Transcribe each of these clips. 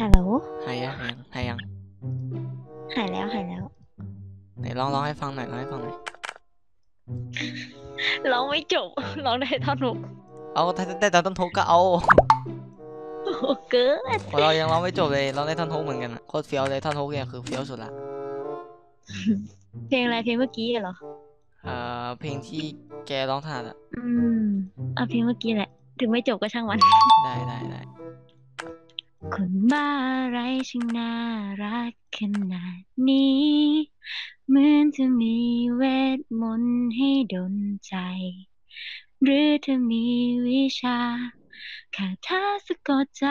ฮัลโหล หายยังหายยังหายยัง หายแล้วหายแล้ว ไหนลองร้องให้ฟังหน่อยร้องให้ฟังหน่อย ร้องไม่จบ ร้องได้ท่อนหกเอาแต่แต่แต่ต้นทุกก็เอาโอ้โหเกินพอเรายังร้องไม่จบเลยร้องได้ท่อนทุกเหมือนกันอะโคตรเฟี้ยวเลยท่อนทุกเนี่ยคือเฟี้ยวสุดละ เพลงอะไรเพลงเมื่อกี้เหรอ เอ่อเพลงที่แกร้องถนัดอะอืมเอาเพลงเมื่อกี้แหละ ถึงไม่จบก็ช่างมัน ได้ได้ได้ คนบ้าอะไรช่างน่ารักขนาดนี้ เหมือนจะมีเวทมนต์ให้ดนใจ หรือเธอมีวิชาคาถาสะกดใจ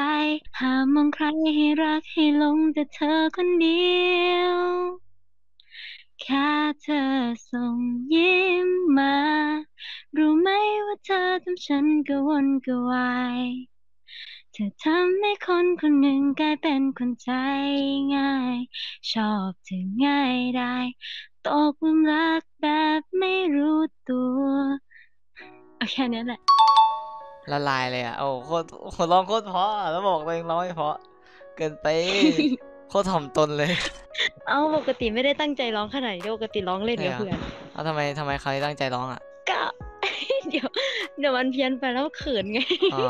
ห้ามมองใครให้รักให้หลงแต่เธอคนเดียวแค่เธอส่งยิ้มมา รู้ไหมว่าเธอทำฉันกระวนกระวาย เธอทำให้คนคนหนึ่งกลายเป็นคนใจง่าย ชอบเธอง่ายได้ ตกหลุมรักแบบไม่รู้ตัวเอาแค่นี้แหละ ละลายเลยอะโอ้โคตรโคตรร้องโคตรเพราะอะแล้วบอกตัวเองร้องไม่เพราะ เกินไป โคตรถ่อมตนเลย เอาปกติไม่ได้ตั้งใจร้องขนาดนี้ปกติร้องเล่นกับใช่เหรอเพื่อน เอาทำไมทำไมเขาวนี้ตั้งใจร้องอะก็ เดี๋ยว เดี๋ยวมันเพี้ยนไปแล้วเขินไง อ๋อ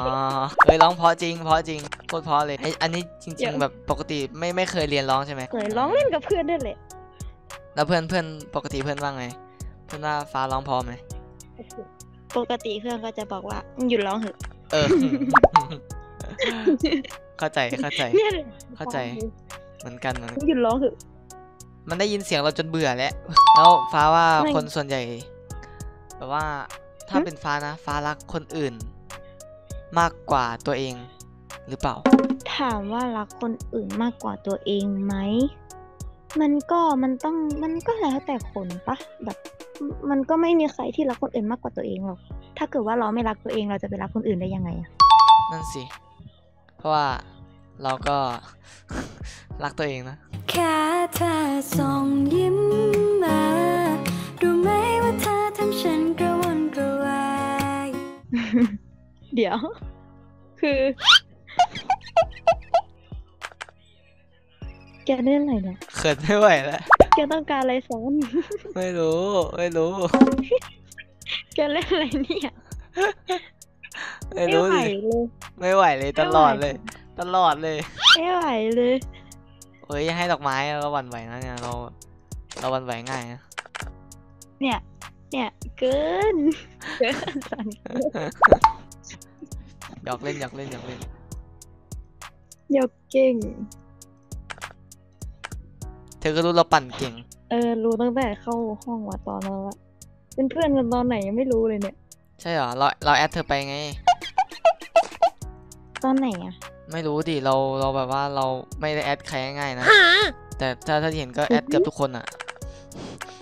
เฮ้ยร้องเพราะจริงเพราะจริงโคตรเพราะเลยไออันนี้จเดี๋ริยงวๆแบบปกติไม่ไม่เคยเรียนร้องใช่ไหมเคยร้องเล่นกับเพื่อนด้วยแหละ แล้วเพื่อนเพื่อนปกติเพื่อนว่าไง เพื่อนว่าฟ้าร้องเพอไหมปกติเพื่อนก็จะบอกว่าหยุดร้องเถอะ เออ เข้าใจเข้าใจเนี่ยเลยเข้าใจ เหมือนกันเหมือนกันหยุดร้องเถอะ มันได้ยินเสียงเราจนเบื่อแล้ว แล้วฟ้าว่าไม่คนส่วนใหญ่แบบว่า ถ้าหึเป็นฟ้านะ ฟ้ารักคนอื่น มากกว่าตัวเองหรือเปล่า ถามว่ารักคนอื่นมากกว่าตัวเองไหม มันก็มันต้องมันก็แล้วแต่คนปะแบบมมันก็ไม่มีใครที่รักคนอื่นมากกว่าตัวเองหรอก ถ้าเกิดว่าเราไม่รักตัวเองเราจะไปรักคนอื่นได้ยังไงอะนั่นสิ เพราะว่าเราก็ รักตัวเองนะ แค่เธอส่งยิ้ม เดี๋ยว คือ แกเล่นอะไรเนี่ย เขินไม่ไหวแล้วแกต้องการอะไรซ้อนไม่รู้ ไม่รู้ แกเล่นอะไรเนี่ย ไม่ไม่รู้ไหวสิเลยไม่ไหวเลยไม่ตไหวลอดเลย ตลอดเลยไม่ไหวเลยเฮ้ยให้ดอกไม้เราหวั่นไหวนะเนี่ยเราเราหวั่นไหวง่ายนะเนี่ย เนี่ย เกิน เกินสัน หยอกเล่นหยอกเล่นหยอกเล่นยกเก่ง เธอก็รู้เราปั่นเก่ง เออ รู้ตั้งแต่เข้าห้องว่าตอนเราอะเป็นเพื่อนกันตอนไหนยังไม่รู้เลยเนี่ย ใช่เหรอ เราเราแอดเธอไปไง ตอนไหนอะไม่รู้ดิ เราเราแบบว่าเราไม่ได้แอดใครง่ายๆนะ แต่ถ้าถ้าเห็นก็แอดเกือบทุกคนอะ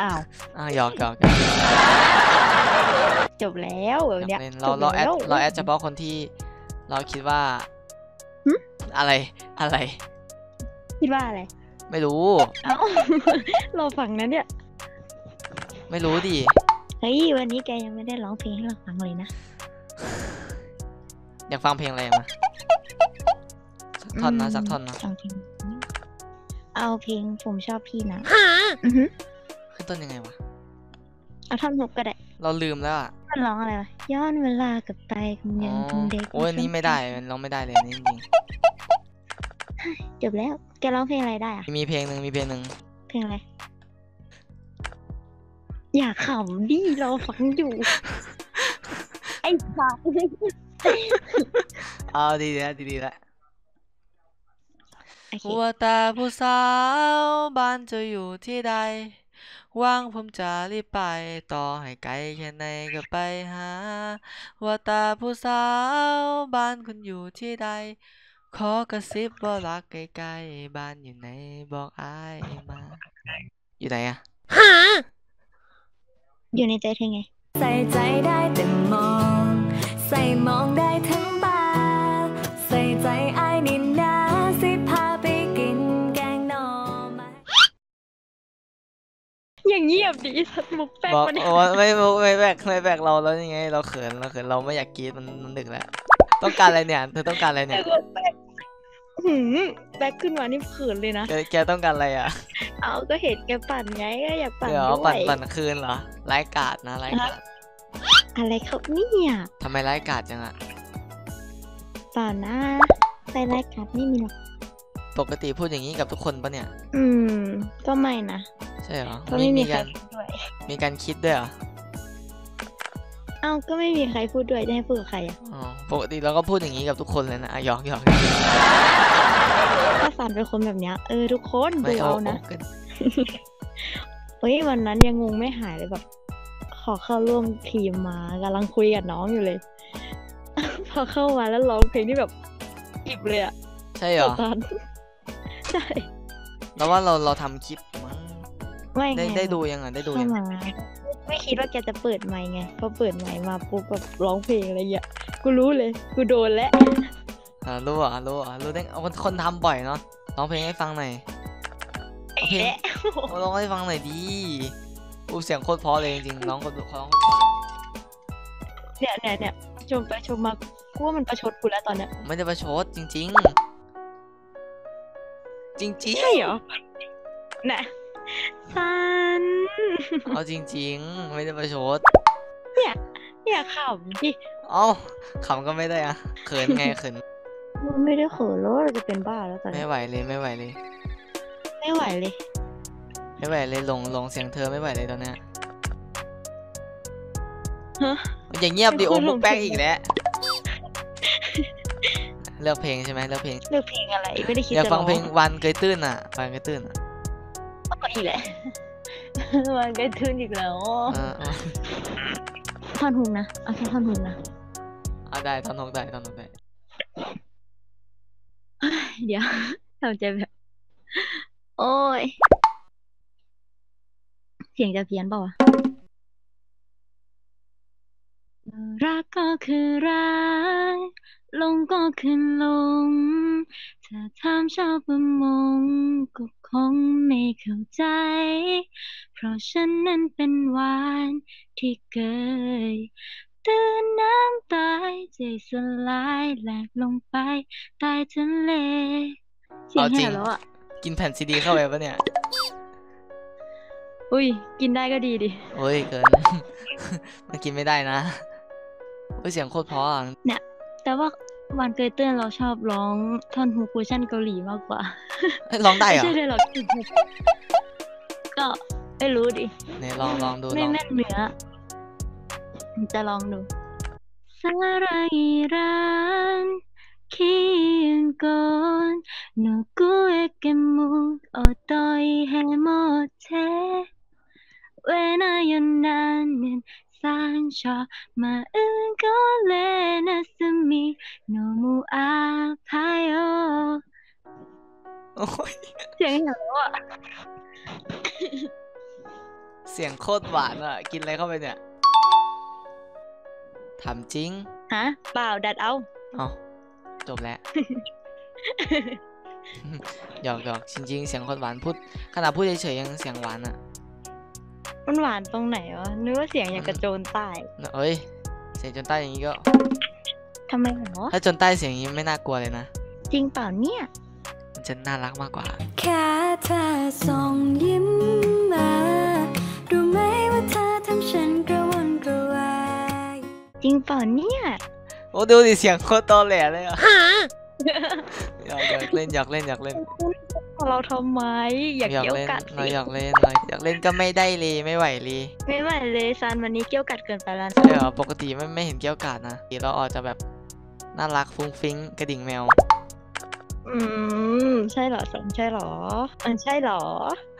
อ้าวอะหยอกหยอกหยอกจบแล้วแบบหยเนี้อยกเล่นเราจบเราแอดแล้วเราแอดเฉพาะคนที่ เราคิดว่าหึอะไรอะไร คิดว่าอะไร ไม่รู้ เอ้า เราฟังนะเนี่ย ไม่รู้ดิ เฮ้ย วันนี้แกยังไม่ได้ร้องเพลงให้เราฟังเลยนะ อยากฟังเพลงอะไรมาสักท่อนนะอืมสักท่อนนะเอาเพลงเอาเพลงผมชอบพี่นะอือหือขึ้นต้นยังไงวะ เอาท่อนหกก็ได้ เราลืมแล้วอะ มันร้องอะไรวะย้อนเวลากลับไปคงอ๋ยังอคงเด็กโอ้ยอันนี้ไม่ได้มันร้องไม่ได้เลยอันนี้จริงจบแล้วแกร้องเพลงอะไรได้อะๆมีเพลงหนึ่งมีเพลงหนึ่งเพลงอะไรอย่าขำดิเราฟังอยู่ ไอ้สัสเอาดีๆแล้วดีๆแล้วโอเคว่าแต่ผู้สาวบ้านจะอยู่ที่ใด ว่างผมจะรีบไปต่อให้ไกลแค่ไหนก็ไปหา ว่าแต่ผู้สาวบ้านคุณอยู่ที่ใด ขอกระซิบว่ารักใกล้ๆบ้านอยู่ไหนบอกอายมา อยู่ไหนอะอยู่ในใจเธอไง ใส่ใจได้แต่มอง ใส่มองได้ทั้งตาใส่ใจไอ้ายนิน อย่างเงียบดิสัตว์มุกแป๊กบอกมาเนี่ยโอ้ไม่ไม่ไม่แบกไม่แบกเราแล้วยังไง เราเขินเราเขินเราไม่อยากกรีดมันมันดึกแล้ว ต้องการอะไรเนี่ยเธอต้องการอะไรเนี่ยมุกแป๊กหืมแบ็คขึ้นมานี่เขินเลยนะ แกแกต้องการอะไรอะ เอาก็เห็นแกปั่นไงก็อยากปั่นเดี๋ยวด้วปั่นยปั่นคืนเหรอไร้กาดนะไร้กาดอะไรครับเนี่ยทำไมไร้กาดจังอะเปล่านะใส่รายการไม่มีหรอก ปกติพูดอย่างนี้กับทุกคนปะเนี่ย อืม ก็ไม่นะ ใช่เหรอก็ไม่มีใครการพูดด้วย มีการคิดด้วยเหรอเอ้าก็ไม่มีใครพูดด้วยจะให้พูดกับใครอะอ๋อปกติเราก็พูดอย่างนี้กับทุกคนเลยนะอะหยอกหยอกถ้าฝันเป็นคนแบบเนี้ยเออทุกคนดูไม่เอาเอานะกันเฮ้ยวันนั้นยังงงไม่หายเลยแบบ ขอเข้าร่วมทีมมากำลังคุยกับน้องอยู่เลย พอเข้ามาแล้วร้องเพลงที่แบบอิบเลยอะใช่เหรอตอน ใช่แล้วว่าเราเราทำคลิปมั้งไม่ได้ไงได้ดูยังอะได้ดูเข้ายังมาไม่คิดว่าแกจะเปิดไมค์ไงพอเปิดไมค์มาปุ๊บแบบร้องเพลงอะไรเงี้ยกูรู้เลย กูโดนแล้วอ่ารู้เหรอะรู้เหรอะรู้ได้เอาคนคนทำบ่อยเนาะร้องเพลงให้ฟังหน่อยไอ้เพลงแหละเอาร้องให้ฟังหน่อยดีอู้เสียงโคตรเพราะเลยจริงๆร้องคนร้องโคตรเพราะเนี่ยเนี่ยเนี่ยชมไปชมมากูว่ามันประชดกูแล้วตอนเนี้ยไม่ได้ประชดจริง ๆจริงใช่เหรอนะซันๆเอาจริง ๆ ไม่ได้ประชดอย่าขำดิเอ้าขำก็ไม่ได้อะเขินไงเขินมันไม่ได้เขินแล้วเราจะเป็นบ้าแล้วตอนไม่นี้ไหวเลยไม่ไหวเลย ไม่ไหวเลย ไม่ไหวเลยลงลงเสียงเธอไม่ไหวเลยตอนเนี้ยฮะอย่างเงียบดิเป็นโอคนมุกแป๊กลงเพลงอีกแล้ว เลือกเพลงใช่ไหมเลือกเพลงเลือกเพลงอะไรไม่ได้คิดอยากจะฟังร้องเพลงวันเกยตื้นอะวันเกยตื้นอะอีกแหละมันก็ทื่นอีกแล้วเออเออท่อนฮุกนะเอาแค่ท่อนฮุกนะเอาได้ท่อนฮกได้ท่อนฮกได้เดี๋ยวทำใจแบบโอ้ยเสียงจะเพี้ยนเปล่าวะรักก็คือรัก ลงก็คือลง ถ้าถามชาวประมงก็คงไม่เข้าใจ เพราะฉันนั้นเป็นหวานที่เกยตื่นน้ำตายใจสลายแหลกลงไปใต้ทะเลเสียงเอาจริแหงบแล้วอะ กินแผ่นซีดีเข้าไปปะเนี่ยอุ้ย กินได้ก็ดีดิ โอ้ยเกิน มันกินไม่ได้นะโอ้ยเสียงโคตรเพราะอะ แต่ว่าวันเกยเตื้นเราชอบร้องท่อนฮูคูชันเกาหลีมากกว่า ร้องได้เหรอ ใช่เลยหรอก็ไม่รู้ดิเนี่ยลองลองดูไม่แม่นเนื้อจะลองดูสาไรรันคินก่อนนูกูเอกมุกอตอยให้หมดเทเวนายนนั้น 山下まうごれなすみのむあぱよโอ้ยเสียงเหรอะเสียงโคตรหวานอะ กินอะไรเข้าไปเนี่ยถามจริง ฮะเปล่าดัดเอาเอาจบแล้วหยอกหยอกจริง ๆ เสียงโคตรหวานพูดขนาดพูดเฉยๆยังเสียงหวานอะ มันหวานตรงไหนวะนึกว่าเสียงอย่างกระโจนใต้เอ้ย เสียงจนใต้อย่างนี้ก็ทำไมหรอถ้าจนใต้เสียงอย่างนี้ไม่น่ากลัวเลยนะ จริงเปล่าเนี่ยมันจะน่ารักมากกว่า แค่เธอส่งยิ้มมารู้ไหมว่าเธอทำฉันกระวนกระวายจริงเปล่าเนี่ยโอ้ดูดิเสียงโคตรตอแหลเลยอะอยากอยากเล่นอยากเล่นอยากเล่น เราทำไม อยากอยากเกี่ยวเล่นกัดเราสิอยากเล่นเราอยากเล่นก็ไม่ได้เลยไม่ไหวเลยไม่ไหวเลยซันวันนี้เกี่ยวกัดเกินไปแล้วใช่เหรอปกติไม่ไม่เห็นเกี้ยวกาดนะเราออกจะแบบน่ารักฟุ้งฟิ้งกระดิ่งแมว อืมใช่เหรอสันใช่เหรอมันใช่เหรอ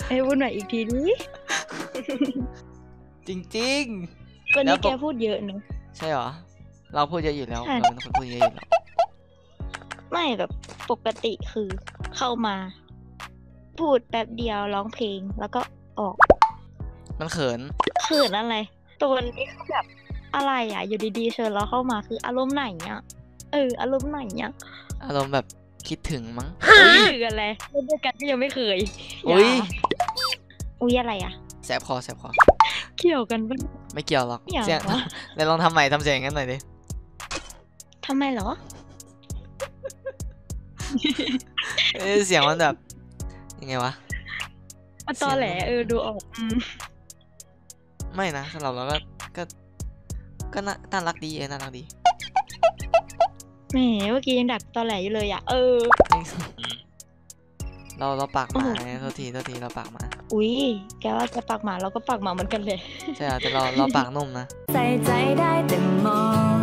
ให้วุ่นหน่อยอีกทีนี้จริงวันแล้นี้วปแกกพูดเยอะเนอะๆใช่เหรอเราพูดเยอะอยู่แล้วใช่เราเป็นคนพูดเยอะอยู่แล้วไม่แบบปกติคือเข้ามา พูดแป๊บเดียวร้องเพลงแล้วก็ออกมันเขินเขินอะไรตัวนี้คือแบบอะไรอะ อยู่ดีๆเชิญเราเข้ามาคืออารมณ์ไหนอะเอออารมณ์ไหนอะอารมณ์แบบคิดถึงมั้งคืออะไรเล่นด้วยกันก็ยังไม่เคยอุ้ยาอุ้ยอะไรอะแสบคอแสบคอเกี่ยวกันปะไม่เกี่ยวหรอกอย่าเสียงวะไหนลองทำใหม่ทำเสียงอย่างนั้นหน่อยดิทำไมเหรอเอ้ยเสียงมันแบบ ยังไงวะมันตอแหลเออดูออกอืมไม่นะสำหรับเราก็ก็ก็น่าน่ารักดีเออน่ารักดีแหมเมื่อกี้ยังดักตอแหลอยู่เลยอะ เออ เราเราปากหมาโอ้โหไงโทษทีโทษทีเราปากหมา อุ้ยแกว่าจะปากหมาเราก็ปากหมาเหมือนกันเลยใช่อะแต่เราเราปากนุ่มนะ ใส่ใจได้แต่มอง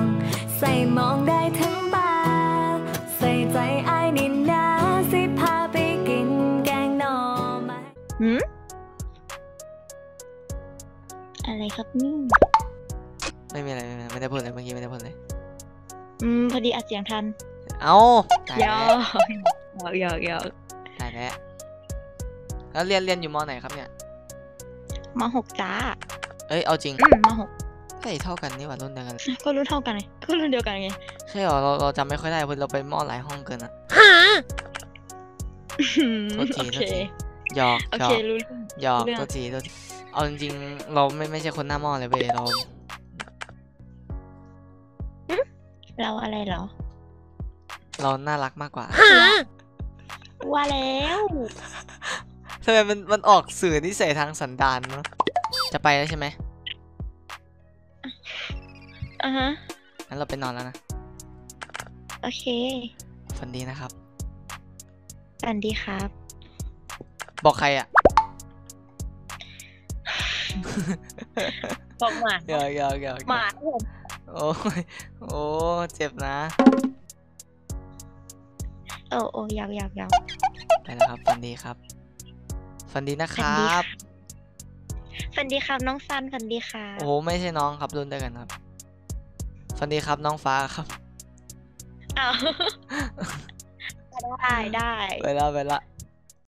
ใส่มองได้ทั้งตาใส่ใจไอ้ายนี่น หืมอะไรครับนี่ไม่มีอะไรไม่มีอะไรไม่ได้พูดเลยเมื่อกี้ไม่ได้พูดเลยอืมพอดีอัดเสียงทัน เอ้าตายหยแล้อวกหยอกหยอกตายแล้วแล้วเรียนเรียนอยู่มไหนครับเนี่ย มหกจ้า เอ้ยเอาจริงอืมมหกเฮ้ยเท่ากันนี่หว่ารุ่นเดียวกัน ก็รุ่นเท่ากันไงก็รุ่นเดียวกันไง ใช่เหรอเราเราจำไม่ค่อยได้เพราะเราไปมอหลายห้องเกินอะอืมโทษทีโอโทเคษที หยอกโอหยอเคกรู้เรื่อง หยอกเรื่องโทษทีโทษทีเอาจริงๆเราไม่ไม่ใช่คนหน้าหม้อเลยเว้ยเรา เราอะไรเหรอ เราน่ารักมากกว่าว่าแล้วทำไมมันมันออกสื่อนิสัยทางสันดานเนาะจะไปแล้วใช่ไหมอะฮะ งั้นเราไปนอนแล้วนะโอเคฝันดีนะครับ สวัสดีครับ บอกใครอะบอกหมาหยอกหยอกหยอกหมาโอ้ยโอ้เจ็บนะ โอ้โอ้ยาวยาวยาวไปแล้วครับฝันดีครับฝันดีนะคฝันรัดีบสวัสดีครับน้องซันสวัสดีครับโอ้โหไม่ใช่น้องครับรุ่นเดียวกันครับฝันดีครับน้องฟ้าครับอ้าวได้ได้ไปละไปละ